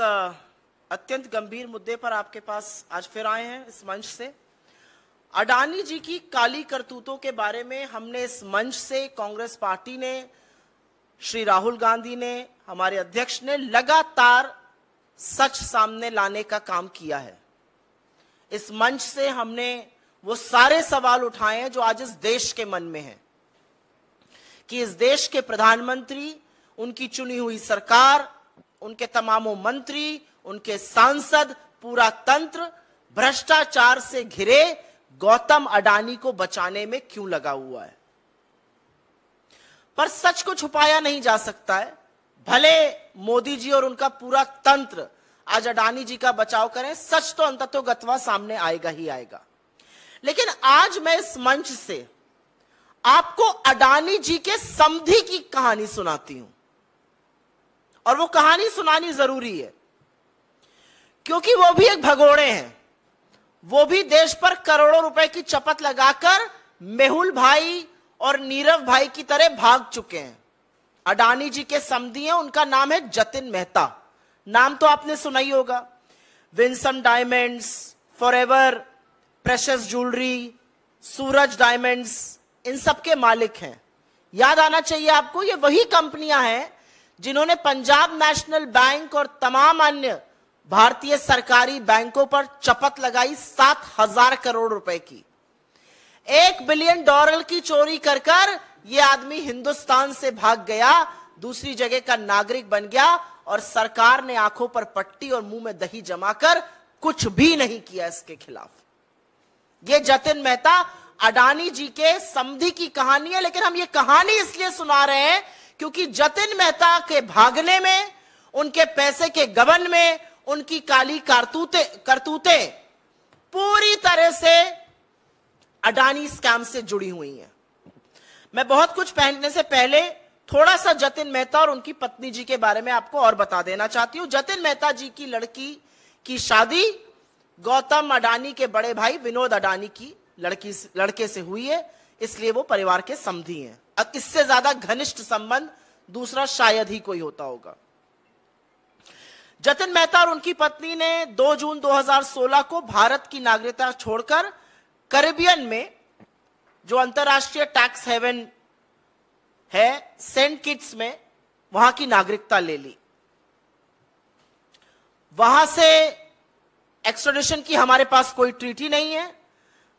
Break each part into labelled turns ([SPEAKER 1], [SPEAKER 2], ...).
[SPEAKER 1] अत्यंत गंभीर मुद्दे पर आपके पास आज फिर आए हैं इस मंच से। अडानी जी की काली करतूतों के बारे में हमने इस मंच से कांग्रेस पार्टी ने, श्री राहुल गांधी ने, हमारे अध्यक्ष ने लगातार सच सामने लाने का काम किया है। इस मंच से हमने वो सारे सवाल उठाए हैं जो आज इस देश के मन में हैं कि इस देश के प्रधानमंत्री, उनकी चुनी हुई सरकार उनके तमामों मंत्री, उनके सांसद, पूरा तंत्र भ्रष्टाचार से घिरे गौतम अडानी को बचाने में क्यों लगा हुआ है? पर सच को छुपाया नहीं जा सकता है। भले मोदी जी और उनका पूरा तंत्र आज अडानी जी का बचाव करें, सच तो अंततो गतवा सामने आएगा ही आएगा। लेकिन आज मैं इस मंच से आपको अडानी जी के समधि की कहानी सुनाती हूँ। और वो कहानी सुनानी ज़रूरी है। क्योंकि वो भी एक भगोड़े हैं। वो भी देश पर करोड़ों रुपए की चपत लगाकर मेहुल भाई और नीरव भाई की तरह भाग चुके हैं। अडानी जी के समधी हैं, उनका नाम है जतिन मेहता। नाम तो आपने सुना ही होगा। Winsome Diamonds, Forever Precious Jewellery, Suraj Diamonds, इन सब के मालिक हैं। याद आना चाहिए आपको, ये वही कंपनियाँ हैं जिन्होंने पंजाब नेशनल बैंक और तमाम अन्य भारतीय सरकारी बैंकों पर चपत लगाई सात हज़ार करोड़ रुपए की। एक बिलियन डॉलर की चोरी कर कर ये आदमी हिंदुस्तान से भाग गया, दूसरी जगह का नागरिक बन गया और सरकार ने आँखों पर पट्टी और मुँह में दही जमाकर कुछ भी नहीं किया इसके खिलाफ। ये जतिन मेहता, अडानी जी के समधि की कहानी है, लेकिन हम ये कहानी इसलिए सुना रहे हैं क्योंकि जतिन मेहता के भागने में, उनके पैसे के गबन में, उनकी काली कारतूते, करतूते पूरी तरह से अडानी स्कैम से जुड़ी हुई हैं। मैं बहुत कुछ पहनने से पहले थोड़ा सा जतिन मेहता और उनकी पत्नी जी के बारे में आपको और बता देना चाहती हूँ। जतिन मेहता जी की लड़की की शादी गौतम अडानी के बड़े भाई विनोद अडानी की लड़की लड़के से हुई है, इसलिए वो परिवार के समधी हैं। इससे ज़्यादा घनिष्ठ संबंध दूसरा शायद ही कोई होता होगा। जतिन मेहता और उनकी पत्नी ने 2 जून 2016 को भारत की नागरिकता छोड़कर कैरिबियन में जो अंतरराष्ट्रीय टैक्स हेवन है, सेंट किट्स में वहाँ की नागरिकता ले ली। वहाँ से एक्सट्रोडिशन की हमारे पास कोई ट्रीटी नहीं है।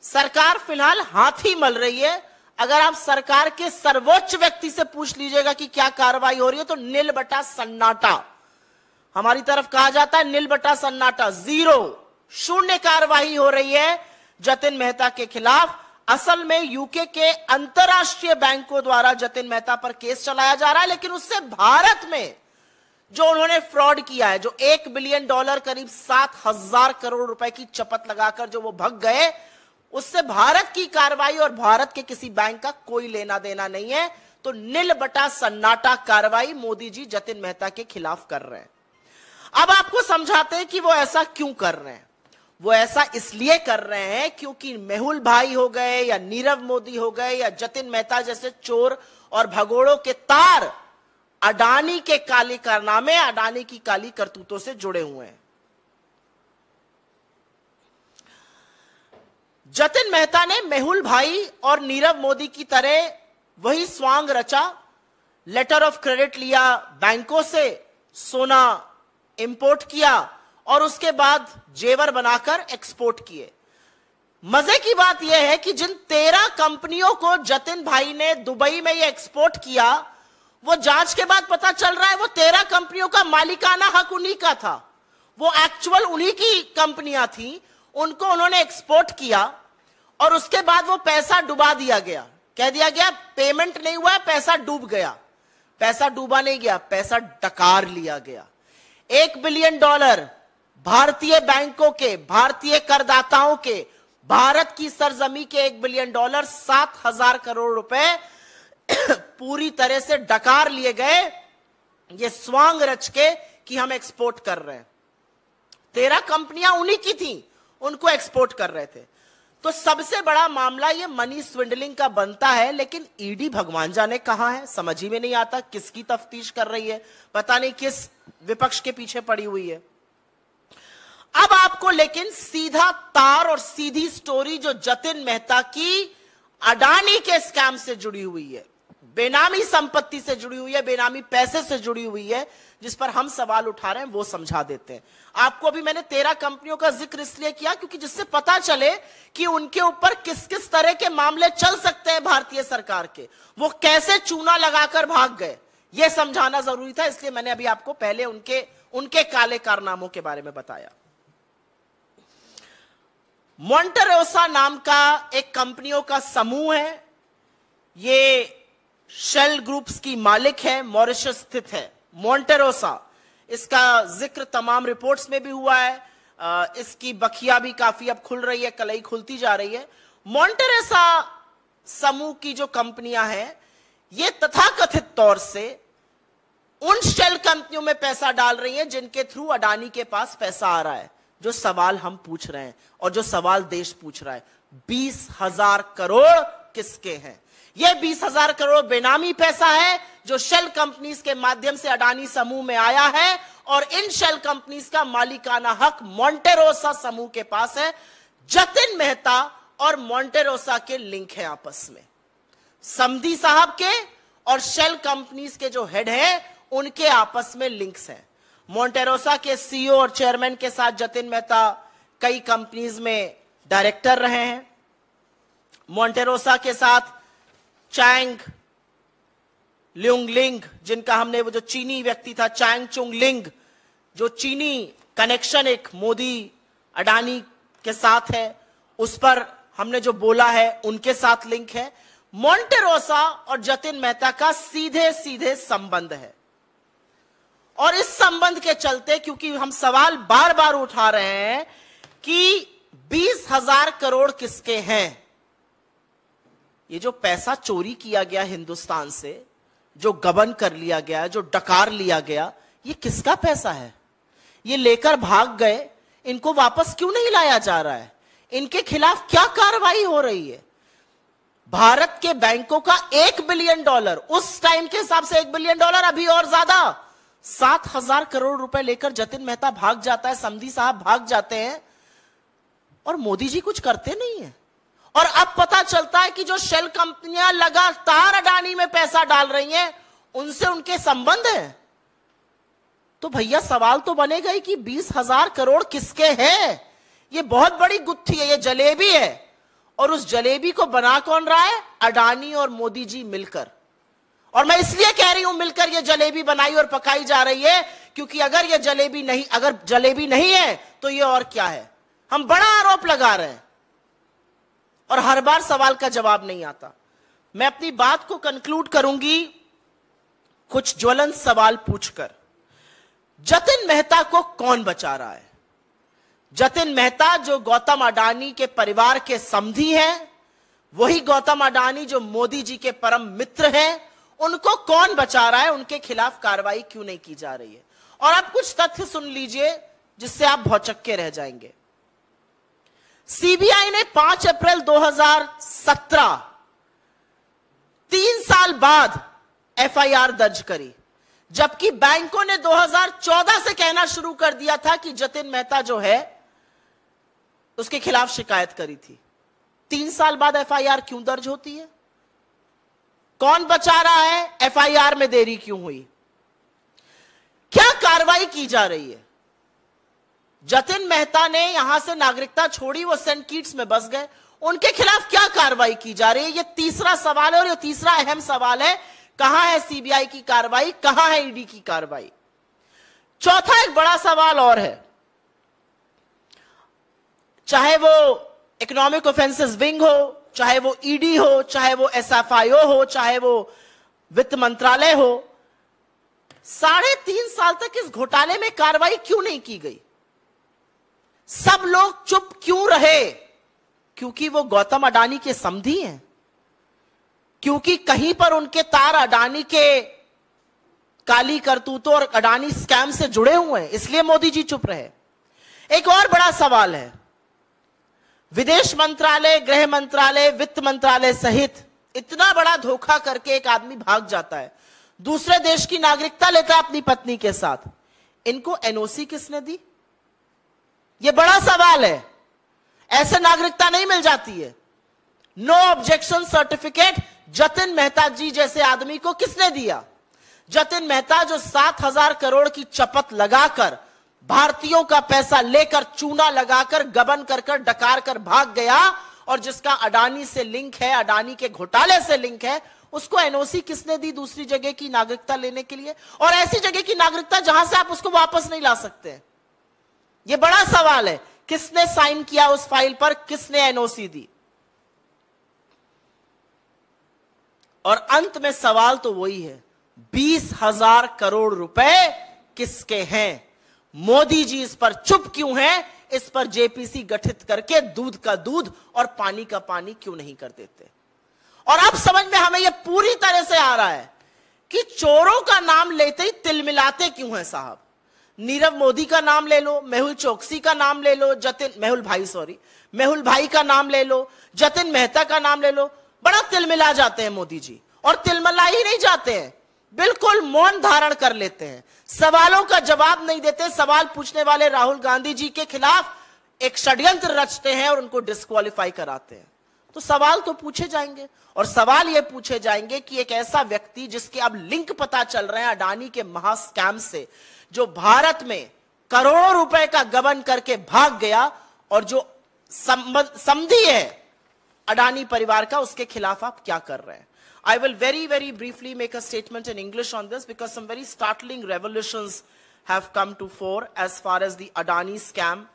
[SPEAKER 1] सरकार फ़िलहाल हाथ ही मल रही है अगर आप सरकार के सर्वोच्च व्यक्ति से पूछ लीजिएगा कि क्या कार्रवाई हो रही है तो नील बटा सन्नाटा। हमारी तरफ़ कहा जाता है नील बटा सन्नाटा। ज़ीरो। शून्य कार्रवाई हो रही है जतिन मेहता के खिलाफ। असल में यूके के अंतरराष्ट्रीय बैंकों द्वारा जतिन मेहता पर केस चलाया जा रहा है, लेकिन उससे भारत में जो उन्होंने फ्रॉड किया है, जो एक बिलियन डॉलर करीब सात हज़ार करोड़ रुपए की चपत लगाकर जो वो भग गए उससे भारत की कार्रवाई और भारत के किसी बैंक का कोई लेना देना नहीं है। तो नील बटा सन्नाटा कार्रवाई मोदी जी जतिन मेहता के खिलाफ कर रहे हैं। अब आपको समझाते हैं कि वो ऐसा क्यों कर रहे हैं। वो ऐसा इसलिए कर रहे हैं क्योंकि मेहुल भाई हो गए या नीरव मोदी हो गए या जतिन मेहता जैसे चोर और भगोड़ों के तार अडानी के काली कारनामे, अडानी की काली करतूतों से जुड़े हुए हैं। जतिन मेहता ने मेहुल भाई और नीरव मोदी की तरह वही स्वांग रचा लेटर ऑफ़ क्रेडिट लिया बैंकों से, सोना इंपोर्ट किया और उसके बाद जेवर बनाकर एक्सपोर्ट किए। मज़े की बात यह है कि जिन तेरह कंपनियों को जतिन भाई ने दुबई में ये एक्सपोर्ट किया, वो जाँच के बाद पता चल रहा है वो तेरह कंपनियों का मालिकाना हक उन्हीं का था। वो एक्चुअल उन्हीं की कंपनियाँ थी, उनको उन्होंने एक्सपोर्ट किया। और उसके बाद वो पैसा डुबा दिया गया। कह दिया गया पेमेंट नहीं हुआ, पैसा डूब गया। पैसा डूबा नहीं गया, पैसा डकार लिया गया। एक बिलियन डॉलर भारतीय बैंकों के, भारतीय करदाताओं के, भारत की सरजमी के एक बिलियन डॉलर सात हज़ार करोड़ रुपए पूरी तरह से डकार लिए गए। ये स्वांग रच के कि हम एक्सपोर्ट कर रहे हैं। तेरह कंपनियाँ उन्हीं की थी, उनको एक्सपोर्ट कर रहे थे। तो सबसे बड़ा मामला ये मनी स्विंडलिंग का बनता है, लेकिन ईडी भगवान जाने कहा है? समझ ही में नहीं आता किसकी तफ्तीश कर रही है। पता नहीं किस विपक्ष के पीछे पड़ी हुई है। अब आपको लेकिन सीधा तार और सीधी स्टोरी जो जतिन मेहता की अडानी के स्कैम से जुड़ी हुई है, बेनामी संपत्ति से जुड़ी हुई है, बेनामी पैसे से जुड़ी हुई है जिस पर हम सवाल उठा रहे हैं, वो समझा देते हैं। आपको अभी मैंने तेरह कंपनियों का ज़िक्र इसलिए किया क्योंकि जिससे पता चले कि उनके ऊपर किस किस तरह के मामले चल सकते हैं भारतीय सरकार के। वो कैसे चूना लगाकर भाग गए, ये समझाना ज़रूरी था, इसलिए मैंने अभी आपको पहले उनके उनके काले कारनामों के बारे में बताया। मोन्टरोसा नाम का एक कंपनियों का समूह है। ये शेल ग्रुप्स की मालिक है, मॉरिशस स्थित है। मोन्टेरोसा इसका ज़िक्र तमाम रिपोर्ट्स में भी हुआ है। इसकी बखिया भी काफ़ी अब खुल रही है, कलई खुलती जा रही है। मोन्टेरेसा समूह की जो कंपनियाँ हैं, ये तथाकथित तौर से उन शेल कंपनियों में पैसा डाल रही हैं जिनके थ्रू अडानी के पास पैसा आ रहा है। जो सवाल हम पूछ रहे हैं और जो सवाल देश पूछ रहा है। बीस हज़ार करोड़ किसके हैं? यह बीस हज़ार करोड़ बेनामी पैसा है जो शेल कंपनीज़ के माध्यम से अडानी समूह में आया है और इन शेल कंपनीज़ का मालिकाना हक मोन्टेरोसा समूह के पास है। जतिन मेहता और मोन्टेरोसा के लिंक है आपस में। समधी साहब के और शेल कंपनीज़ के जो हेड है, उनके आपस में लिंक्स हैं। मोन्टेरोसा के सीईओ और चेयरमैन के साथ जतिन मेहता कई कंपनीज़ में डायरेक्टर रहे हैं। मोन्टेरोसा के साथ चैंग ल्यूंग लिंग जिनका हमने वो जो चीनी व्यक्ति था चैंग चुंग लिंग जो चीनी कनेक्शन एक मोदी अडानी के साथ है, उस पर हमने जो बोला है, उनके साथ लिंक है। मोन्टेरोसा और जतिन मेहता का सीधे सीधे संबंध है। और इस संबंध के चलते, क्योंकि हम सवाल बार बार उठा रहे हैं कि बीस हज़ार करोड़ किसके हैं? ये जो पैसा चोरी किया गया हिंदुस्तान से, जो गबन कर लिया गया, जो डकार लिया गया, ये किसका पैसा है? ये लेकर भाग गए, इनको वापस क्यों नहीं लाया जा रहा है? इनके खिलाफ क्या कार्रवाई हो रही है? भारत के बैंकों का एक बिलियन डॉलर, उस टाइम के हिसाब से एक बिलियन डॉलर, अभी और ज़्यादा। सात हज़ार करोड़ रुपए लेकर जतिन मेहता भाग जाता है समधी साहब भाग जाते हैं, और मोदी जी कुछ करते नहीं है। और अब पता चलता है कि जो शेल कंपनियाँ लगातार अडानी में पैसा डाल रही हैं, उनसे उनके संबंध है। तो भैया, सवाल तो बनेगा ही कि बीस हज़ार करोड़ किसके हैं? ये बहुत बड़ी गुत्थी है, ये जलेबी है। और उस जलेबी को बना कौन रहा है? अडानी और मोदी जी मिलकर। और मैं इसलिए कह रही हूँ, मिलकर ये जलेबी बनाई और पकाई जा रही है, क्योंकि अगर ये जलेबी नहीं, अगर जलेबी नहीं है तो ये और क्या है? हम बड़ा आरोप लगा रहे हैं। और हर बार सवाल का जवाब नहीं आता। मैं अपनी बात को कंक्लूड करूँगी कुछ ज्वलन सवाल पूछकर। जतिन मेहता को कौन बचा रहा है? जतिन मेहता जो गौतम अडानी के परिवार के समधी हैं, वही गौतम अडानी जो मोदी जी के परम मित्र हैं, उनको कौन बचा रहा है? उनके खिलाफ कार्रवाई क्यों नहीं की जा रही है? और आप कुछ तथ्य सुन लीजिए, जिससे आप भौचक्के रह जाएँगे। सीबीआई ने 5 अप्रैल 2017 तीन साल बाद एफआईआर दर्ज करी, जबकि बैंकों ने 2014 से कहना शुरू कर दिया था कि जतिन मेहता जो है, उसके खिलाफ शिकायत करी थी। तीन साल बाद एफआईआर क्यों दर्ज होती है? कौन बचा रहा है? एफआईआर में देरी क्यों हुई? क्या कार्रवाई की जा रही है? जतिन मेहता ने यहाँ से नागरिकता छोड़ी, वो सेंट कीट्स में बस गए। उनके खिलाफ क्या कार्रवाई की जा रही है? ये तीसरा सवाल है और ये तीसरा अहम सवाल है। कहाँ है सीबीआई की कार्रवाई? कहाँ है ईडी की कार्रवाई? चौथा एक बड़ा सवाल और है। चाहे वो इकोनॉमिक ऑफेंसेस विंग हो, चाहे वो ईडी हो, चाहे वो एसएफआईओ हो, चाहे वो वित्त मंत्रालय हो, साढ़े तीन साल तक इस घोटाले में कार्रवाई क्यों नहीं की गई? सब लोग चुप क्यों रहे? क्योंकि वो गौतम अडानी के समधी हैं। क्योंकि कहीं पर उनके तार अडानी के काली करतूतों और अडानी स्कैम से जुड़े हुए हैं, इसलिए मोदी जी चुप रहे। एक और बड़ा सवाल है। विदेश मंत्रालय, गृह मंत्रालय, वित्त मंत्रालय सहित इतना बड़ा धोखा करके एक आदमी भाग जाता है। दूसरे देश की नागरिकता लेता है अपनी पत्नी के साथ। इनको एनओसी किसने दी? यह बड़ा सवाल है। ऐसे नागरिकता नहीं मिल जाती है। No objection certificate Jatin Mehta ji जैसे आदमी को किसने दिया? जतिन मेहता जो सात हज़ार करोड़ की चपत लगाकर, भारतीयों का पैसा लेकर, चूना लगाकर, गबन कर कर, डकार कर भाग गया, और जिसका अडानी से लिंक है, अडानी के घोटाले से लिंक है, उसको एनओसी किसने दी दूसरी जगह की नागरिकता लेने के लिए? और ऐसी जगह की नागरिकता जहाँ से आप उसको वापस नहीं ला सकते। यह बड़ा सवाल है। किसने साइन किया उस फ़ाइल पर? किसने एनओसी दी? और अंत में सवाल तो वही है, बीस हज़ार करोड़ रुपए किसके हैं? मोदी जी इस पर चुप क्यों हैं? इस पर जेपीसी गठित करके दूध का दूध और पानी का पानी क्यों नहीं कर देते? और अब समझ में हमें यह पूरी तरह से आ रहा है कि चोरों का नाम लेते ही तिलमिलाते क्यों है साहब? नीरव मोदी का नाम ले लो, मेहुल चौकसी का नाम ले लो, जतिन, मेहुल भाई सॉरी मेहुल भाई का नाम ले लो, जतिन मेहता का नाम ले लो, बड़ा तिलमिला जाते हैं मोदी जी और तिलमिला ही नहीं जाते हैं। बिल्कुल मौन धारण कर लेते हैं। सवालों का जवाब नहीं देते, सवाल पूछने वाले राहुल गांधी जी के खिलाफ एक षड्यंत्र रचते हैं और उनको डिस्कालीफाई कराते हैं। तो सवाल तो पूछे जाएँगे और सवाल ये पूछे जाएँगे कि एक ऐसा व्यक्ति जिसके अब लिंक पता चल रहे हैं अडानी के महा स्कैम से जो भारत में करोड़ों रुपए का गबन करके भाग गया और जो समझी है अडानी परिवार का उसके खिलाफ आप क्या कर रहे हैं I will very, very briefly make a statement in English on this because some very startling revelations have come to fore as far as the Adani scam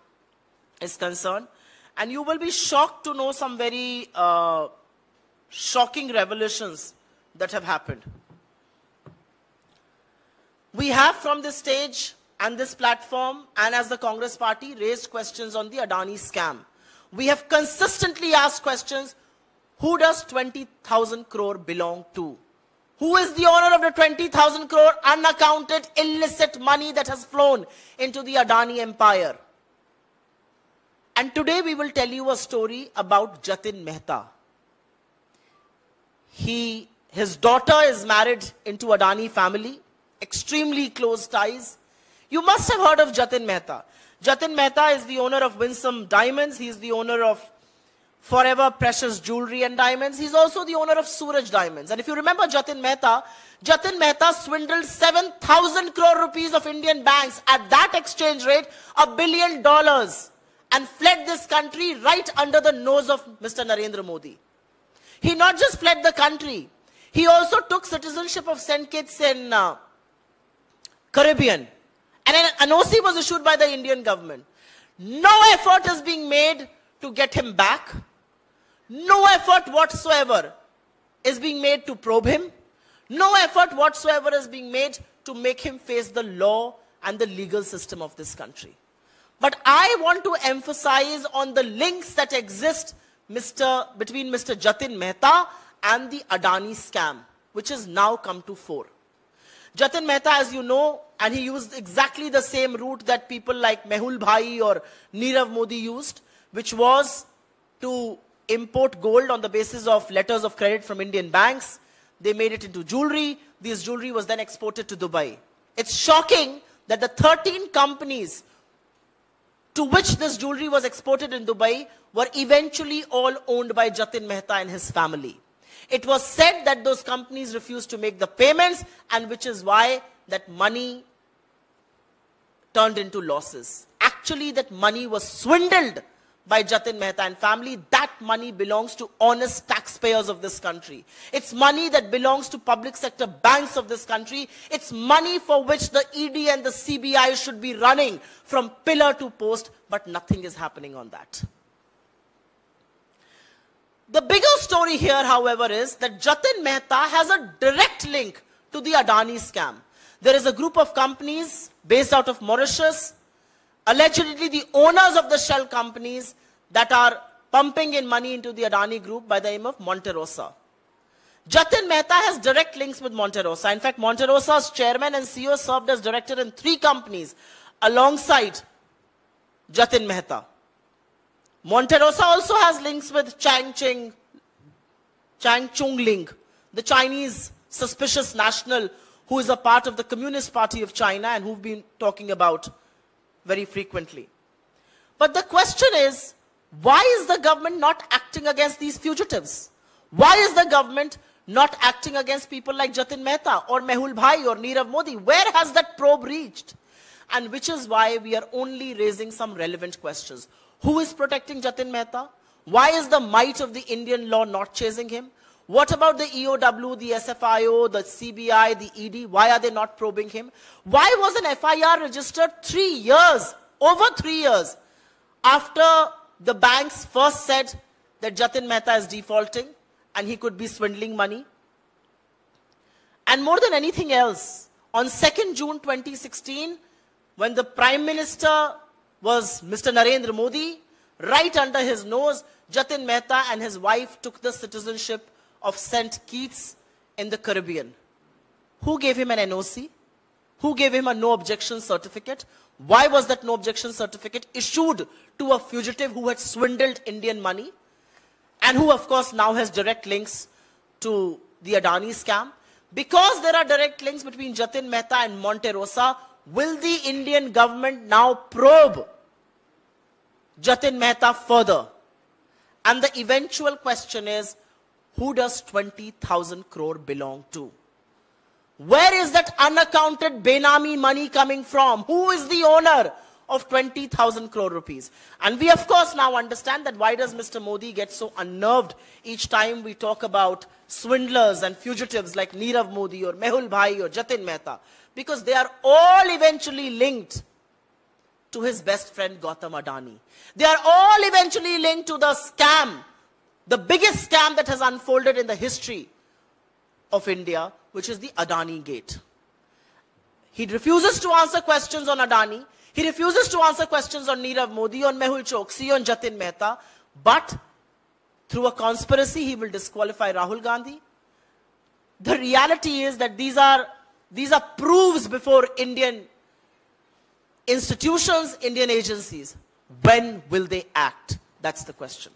[SPEAKER 1] is concerned. And you will be shocked to know some very uh, shocking revelations that have happened. We have from this stage and this platform and as the Congress party raised questions on the Adani scam. We have consistently asked questions who does 20,000 crore belong to? Who is the owner of the 20,000 crore unaccounted illicit money that has flown into the Adani empire? And today we will tell you a story about Jatin Mehta. He, his daughter is married into Adani family, extremely close ties. You must have heard of Jatin Mehta. Jatin Mehta is the owner of Winsome Diamonds. He is the owner of Forever Precious Jewelry and Diamonds. He's also the owner of Suraj Diamonds. And if you remember Jatin Mehta, Jatin Mehta swindled 7,000 crore rupees of Indian banks at that exchange rate, a billion dollars, and fled this country right under the nose of Mr. Narendra Modi. He not just fled the country, he also took citizenship of St. Kitts in uh, Caribbean. And an NOC was issued by the Indian government. No effort is being made to get him back. No effort whatsoever is being made to probe him. No effort whatsoever is being made to make him face the law and the legal system of this country. But I want to emphasize on the links that exist Mr. between Mr. Jatin Mehta and the Adani scam, which has now come to fore. Jatin Mehta, as you know, and he used exactly the same route that people like Mehul Bhai or Nirav Modi used, which was to import gold on the basis of letters of credit from Indian banks. They made it into jewelry. This jewelry was then exported to Dubai. It's shocking that the 13 companies to which this jewelry was exported in Dubai were eventually all owned by Jatin Mehta and his family. It was said that those companies refused to make the payments and which is why that money turned into losses. Actually, that money was swindled by Jatin Mehta and family, that money belongs to honest taxpayers of this country. It's money that belongs to public sector banks of this country. It's money for which the ED and the CBI should be running from pillar to post, but nothing is happening on that. The bigger story here, however, is that Jatin Mehta has a direct link to the Adani scam. There is a group of companies based out of Mauritius allegedly the owners of the shell companies that are pumping in money into the Adani group by the name of Monterosa. Jatin Mehta has direct links with Monterosa. In fact, Monterosa's chairman and CEO served as director in three companies alongside Jatin Mehta. Monterosa also has links with Chang Ching, Chang Chung Ling, the Chinese suspicious national who is a part of the Communist Party of China and who've been talking about very frequently. But the question is, why is the government not acting against these fugitives? Why is the government not acting against people like Jatin Mehta or Mehul Bhai or Nirav Modi? Where has that probe reached? And which is why we are only raising some relevant questions. Who is protecting Jatin Mehta? Why is the might of the Indian law not chasing him? What about the EOW, the SFIO, the CBI, the ED? Why are they not probing him? Why was an FIR registered three years, over three years, after the banks first said that Jatin Mehta is defaulting and he could be swindling money? And more than anything else, on 2nd June 2016, when the Prime Minister was Mr. Narendra Modi, right under his nose, Jatin Mehta and his wife took the citizenship of St. Kitts in the Caribbean. Who gave him an NOC? Who gave him a no objection certificate? Why was that no objection certificate issued to a fugitive who had swindled Indian money? And who, of course, now has direct links to the Adani scam? Because there are direct links between Jatin Mehta and Monte Rosa, will the Indian government now probe Jatin Mehta further? And the eventual question is, who does 20,000 crore belong to? Where is that unaccounted Benami money coming from? Who is the owner of 20,000 crore rupees? And we of course now understand that why does Mr. Modi get so unnerved each time we talk about swindlers and fugitives like Nirav Modi or Mehul Bhai or Jatin Mehta? Because they are all eventually linked to his best friend Gautam Adani. They are all eventually linked to the scam the biggest scam that has unfolded in the history of India, which is the Adani Gate. He refuses to answer questions on Adani. He refuses to answer questions on Nirav Modi, on Mehul Choksi, on Jatin Mehta. But through a conspiracy, he will disqualify Rahul Gandhi. The reality is that these are, these are proofs before Indian institutions, Indian agencies. When will they act? That's the question.